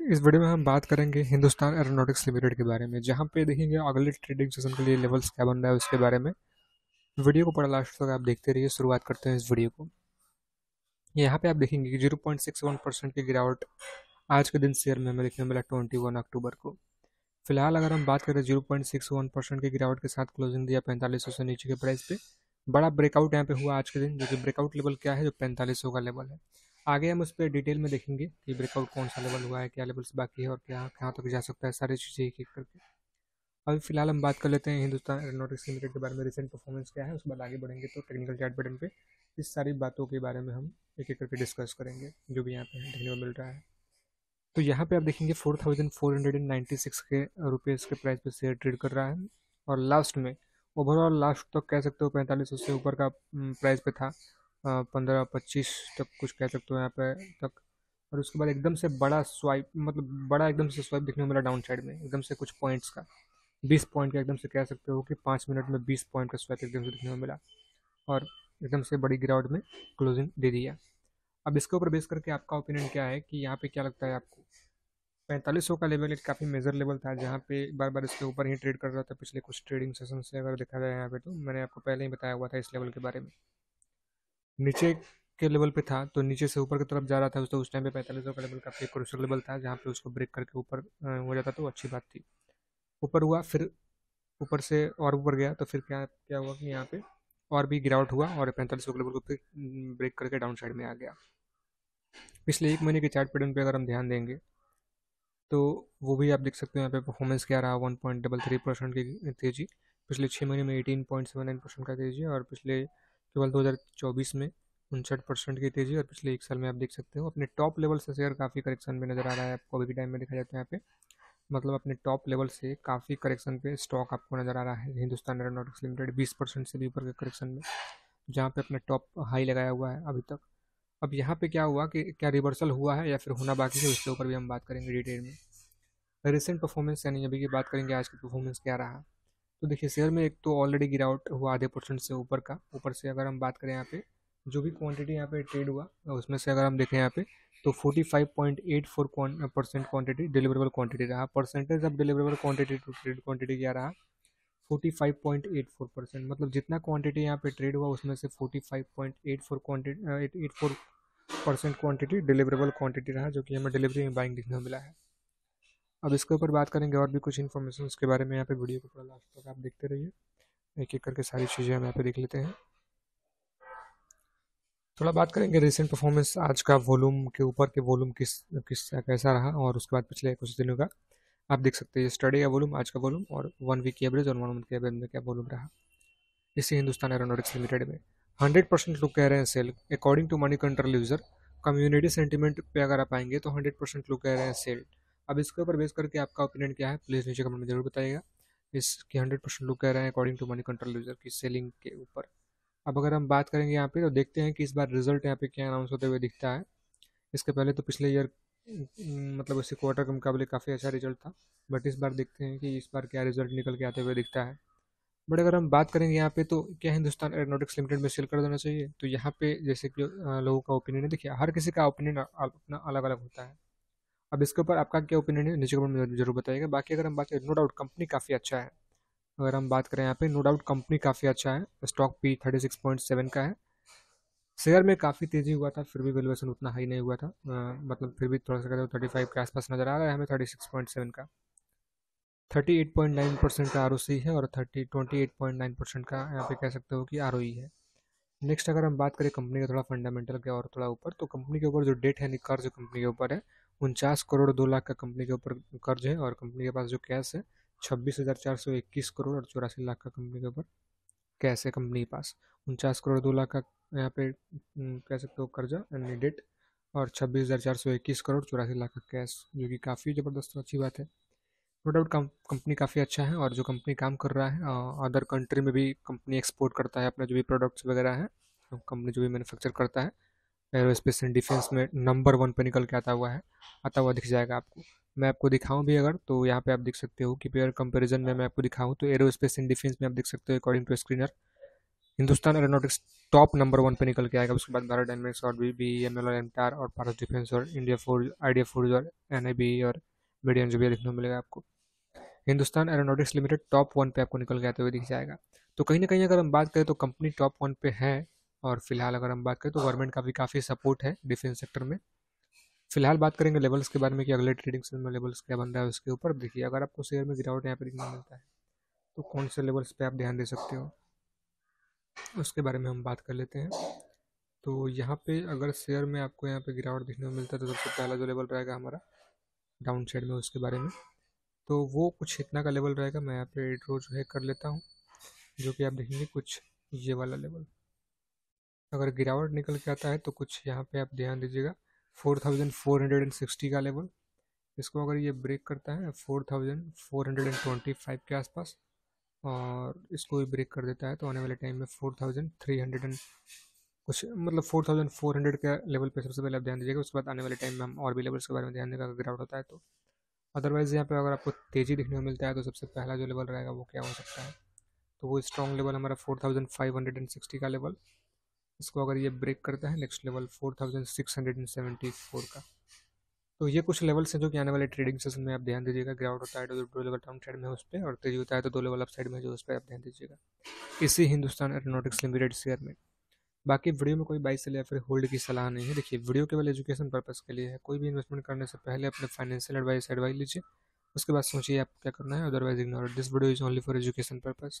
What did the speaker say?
इस वीडियो में हम बात करेंगे हिंदुस्तान एरोनॉटिक्स लिमिटेड के बारे में, जहाँ पे देखेंगे अगले ट्रेडिंग सेशन के लिए लेवल्स क्या बन रहा है उसके बारे में। वीडियो को पढ़ा लास्ट तक आप देखते रहिए, शुरुआत करते हैं इस वीडियो को। यहाँ पे आप देखेंगे कि zero point six one percent की गिरावट आज के दिन शेयर में हमें देखने मिला ट्वेंटी वन अक्टूबर को। फ़िलहाल अगर हम बात करें zero point six one percent की गिरावट के साथ क्लोजिंग दिया पैंतालीस सौ से नीचे के प्राइस पे, बड़ा ब्रेकआउट यहाँ पे हुआ आज के दिन, जो कि ब्रेकआउट लेवल क्या है, जो पैंतालीस सौ का लेवल है। आगे हम उस पर डिटेल में देखेंगे कि ब्रेकआउट कौन सा लेवल हुआ है, क्या लेवल्स बाकी है और क्या, कहाँ तक तो जा सकता है, सारी चीज़ें एक एक करके। अभी फ़िलहाल हम बात कर लेते हैं हिंदुस्तान एरोनॉटिक्स लिमिटेड के बारे में रिसेंट परफॉर्मेंस क्या है, उसके बाद आगे बढ़ेंगे तो टेक्निकल चार्ट बटन पे। इस सारी बातों के बारे में हम एक एक करके डिस्कस करेंगे, जो भी यहाँ पे देखने को मिल रहा है। तो यहाँ पे आप देखेंगे four thousand four hundred and ninety six के रुपीज़ के प्राइस पे शेयर ट्रेड कर रहा है। और लास्ट में ओवरऑल लास्ट तक तो कह सकते हो पैंतालीस सौ से ऊपर का प्राइस पे था। पंद्रह, पच्चीस तक कुछ कह सकते हो यहाँ पे तक। और उसके बाद एकदम से बड़ा स्वाइप मतलब बड़ा एकदम से स्वाइप दिखने को मिला डाउन साइड में, एकदम से कुछ पॉइंट्स का। बीस पॉइंट का एकदम से कह सकते हो कि पाँच मिनट में बीस पॉइंट का स्वाइप एकदम से दिखने को मिला और एकदम से बड़ी गिरावट में क्लोजिंग दे दिया। अब इसके ऊपर बेस करके आपका ओपिनियन क्या है कि यहाँ पे क्या लगता है आपको? पैंतालीस सौ का लेवल एक काफ़ी मेजर लेवल था जहाँ पे बार बार इसके ऊपर ही ट्रेड कर रहा था पिछले कुछ ट्रेडिंग सेशन से अगर देखा जाए यहाँ पे तो। मैंने आपको पहले ही बताया हुआ था इस लेवल के बारे में। नीचे के लेवल पे था तो नीचे से ऊपर की तरफ़ जा रहा था तो उस टाइम पे पैंतालीस का लेवल काफ़ी क्रूशल लेवल था, जहाँ पे उसको ब्रेक करके ऊपर हो जाता तो अच्छी बात थी। ऊपर हुआ, फिर ऊपर से और ऊपर गया तो फिर क्या क्या हुआ कि यहाँ पे और भी गिरावट हुआ और पैंतालीस सौ लेवल को फिर ब्रेक करके डाउन साइड में आ गया। पिछले एक महीने के चार्ट पैटर्न पे अगर हम ध्यान देंगे तो वो भी आप देख सकते हो यहाँ पे परफॉर्मेंस क्या रहा one point double three percent की तेज़ी। पिछले छः महीने में eighteen point seven nine percent का तेज़ी और पिछले केवल 2024 में उनसठ परसेंट की तेज़ी और पिछले एक साल में आप देख सकते हो। अपने टॉप लेवल से शेयर काफ़ी करेक्शन में नज़र आ रहा है। आपको अभी के टाइम में देखा जाता है यहाँ पे। मतलब अपने टॉप लेवल से काफ़ी करेक्शन पे स्टॉक आपको नज़र आ रहा है। हिंदुस्तान एरोनॉटिक्स लिमिटेड बीस परसेंट से भी ऊपर के करेक्शन में, जहाँ पे अपने टॉप हाई लगाया हुआ है अभी तक। अब यहाँ पे क्या हुआ कि क्या रिवर्सल हुआ है या फिर होना बाकी है, उसके ऊपर भी हम बात करेंगे डिटेल में। रिसेंट परफॉर्मेंस यानी अभी की बात करेंगे, आज की परफॉर्मेंस क्या रहा? तो देखिए, शेयर में एक तो ऑलरेडी गिरावट हुआ आधे परसेंट से ऊपर का। ऊपर से अगर हम बात करें यहाँ पे, जो भी क्वांटिटी यहाँ पे ट्रेड हुआ, उसमें से अगर हम देखें यहाँ पे तो 45.84 परसेंट क्वांटिटी डिलीवरेबल क्वांटिटी रहा। Percentage of deliverable quantity to trade quantity क्या रहा? 45.84 परसेंट मतलब जितना क्वांटिटी यहाँ पे ट्रेड हुआ, उसमें से 45.84 quantity percent quantity deliverable quantity रहा, जो कि हमें डिलीवरी में बाइंग दिखने मिला है। अब इसके ऊपर बात करेंगे और भी कुछ इन्फॉर्मेशन के बारे में। यहाँ पे वीडियो को पूरा लास्ट तक आप देखते रहिए। एक एक करके सारी चीज़ें हम यहाँ पे देख लेते हैं। थोड़ा बात करेंगे रिसेंट परफॉर्मेंस आज का वॉल्यूम के ऊपर के वॉल्यूम किस किस, कैसा रहा और उसके बाद पिछले कुछ दिनों का आप देख सकते हैं। स्टडी का वॉल्यूम आज का वॉल्यूम और वन वीक की एवरेज और वन मंथ की एवरेज में क्या वॉल्यूम रहा। इसी हिंदुस्तान एरोनॉटिक्स लिमिटेड में। हंड्रेड परसेंट लोग कह रहे हैं sell according to Moneycontrol user community sentiment पे अगर आप आएँगे तो हंड्रेड परसेंट लोग कह रहे हैं सेल अब इसके ऊपर बेस करके आपका ओपिनियन क्या है प्लीज़ नीचे कमेंट में ज़रूर बताइएगा। इसकी हंड्रेड परसेंट लोग कह रहे हैं according to money control user की सेलिंग के ऊपर। अब अगर हम बात करेंगे यहाँ पे तो देखते हैं कि इस बार रिज़ल्ट यहाँ पे क्या अनाउंस होते हुए दिखता है। इसके पहले तो पिछले ईयर मतलब इसी क्वार्टर के मुकाबले काफ़ी अच्छा रिज़ल्ट था। बट इस बार देखते हैं कि इस बार क्या रिज़ल्ट निकल के आते हुए दिखता है। बट अगर हम बात करेंगे यहाँ पे तो क्या हिंदुस्तान एरोनॉटिक्स लिमिटेड में सेल कर देना चाहिए? तो यहाँ पे जैसे कि लोगों का ओपिनियन है, देखिए, हर किसी का ओपिनियन अपना अलग अलग होता है। अब इसके ऊपर आपका क्या ओपिनियन है नीचे कमेंट में ज़रूर बताइएगा। बाकी अगर हम बात करें नो डाउट कंपनी काफ़ी अच्छा है। अगर हम बात करें यहाँ पे नो डाउट कंपनी काफ़ी अच्छा है। Stock P thirty six point seven का है। शेयर में काफ़ी तेज़ी हुआ था फिर भी वैल्यूएशन उतना हाई नहीं हुआ था। आ, मतलब फिर भी थोड़ा सा थर्टी फाइव के आसपास नज़र आ रहा है हमें थर्टी सिक्स पॉइंट सेवन का thirty eight point nine percent का आरओसी है और thirty twenty eight point nine percent का यहाँ पे कह सकते हो कि आर है। नेक्स्ट अगर हम बात करें कंपनी का थोड़ा फंडामेंटल के और थोड़ा ऊपर तो कंपनी के ऊपर जो डेट है कर्ज कंपनी के ऊपर है उनचास करोड़ दो लाख का कंपनी के ऊपर कर्ज है और कंपनी के पास जो कैश है, छब्बीस हज़ार चार सौ इक्कीस करोड़ और चौरासी लाख का कंपनी के ऊपर कैश है कंपनी के पास। उनचास करोड़ दो लाख का यहाँ पे कह सकते हो कर्जा यानी डेट और छब्बीस हज़ार चार सौ इक्कीस करोड़ चौरासी लाख का कैश, जो कि काफ़ी ज़बरदस्त अच्छी बात है। नो डाउट कंपनी काफ़ी अच्छा है और जो कंपनी काम कर रहा है अदर कंट्री में भी कंपनी एक्सपोर्ट करता है अपना जो भी प्रोडक्ट्स वगैरह है, कंपनी जो भी मैन्युफैक्चर करता है एरोस्पेस एंड डिफेंस में नंबर वन पे निकल के आता हुआ है, आता हुआ दिख जाएगा आपको। मैं आपको दिखाऊँ भी अगर तो यहाँ पे आप देख सकते हो कि पेयर कंपैरिजन में मैं आपको दिखाऊँ तो एरोस्पेस एंड डिफेंस में आप देख सकते हो according to screener Hindustan Aeronautics top number one पे निकल के आएगा। उसके बाद भारत डायनेमिक्स और बी बी एम एल और एम टार और पारस डिफेंस और इंडिया फोर्स आइडिया फोर्ज और एन आई बी और मीडियम जो भी देखने को मिलेगा आपको। Hindustan Aeronautics Limited top one पे आपको निकल के आते हुए दिख जाएगा। तो कहीं ना कहीं अगर हम बात करें तो कंपनी टॉप वन पे है और फ़िलहाल अगर हम बात करें तो गवर्नमेंट का भी काफ़ी सपोर्ट है डिफेंस सेक्टर में। फ़िलहाल बात करेंगे लेवल्स के बारे में कि अगले ट्रेडिंग सेशन में लेवल्स क्या बन रहा है उसके ऊपर। देखिए अगर आपको शेयर में गिरावट यहाँ पर देखने मिलता है तो कौन से लेवल्स पे आप ध्यान दे सकते हो? उसके बारे में हम बात कर लेते हैं। तो यहाँ पे अगर शेयर में आपको यहाँ पे गिरावट देखने को मिलता है तो सबसे पहला जो लेवल रहेगा हमारा डाउन साइड में उसके बारे में। तो वो कुछ इतना का लेवल रहेगा मैं यहाँ पे ड्रो जो है कर लेता हूँ जो कि आप देखेंगे कुछ ये वाला लेवल अगर गिरावट निकल के आता है तो कुछ यहाँ पे आप ध्यान दीजिएगा। Four thousand four hundred and sixty का लेवल। इसको अगर ये ब्रेक करता है, four thousand four hundred and twenty five के आसपास, और इसको भी ब्रेक कर देता है तो आने वाले टाइम में four thousand three hundred and कुछ मतलब फोर थाउज़ेंड फोर हंड्रेड के लेवल पे सबसे पहले आप ध्यान दीजिएगा, उसके बाद आने वाले टाइम में हम और भी लेवल्स के बारे में ध्यान देगा, अगर गिरावट होता है तो। अदरवाइज़ यहाँ पे अगर आपको तेज़ी देखने को मिलता है तो सबसे पहला जो लेवल रहेगा वो क्या हो सकता है? तो वो स्ट्रॉन्ग लेवल हमारा four thousand five hundred and sixty का लेवल इसको अगर ये ब्रेक करता है next level four thousand six hundred and seventy four का। तो ये कुछ लेवल्स हैं जो कि आने वाले ट्रेडिंग सेशन में आप ध्यान दीजिएगा। ग्राउंड होता है तो दो लेवल डाउन साइड में उस पर और तेज़ी होता है तो दो लेवल अप साइड में जो उस पर आप ध्यान दीजिएगा। इसी हिंदुस्तान एरोनॉटिक्स लिमिटेड शेयर में। बाकी वीडियो में कोई बाई सेल या फिर होल्ड की सलाह नहीं है। देखिए वीडियो केवल एजुकेशन पर्पज़ के लिए है। कोई भी इन्वेस्टमेंट करने से पहले अपने फाइनेंशियल एडवाइस एडवाइस लीजिए। उसके बाद सोचिए आप क्या करना है। Otherwise ignore this video is only for education purpose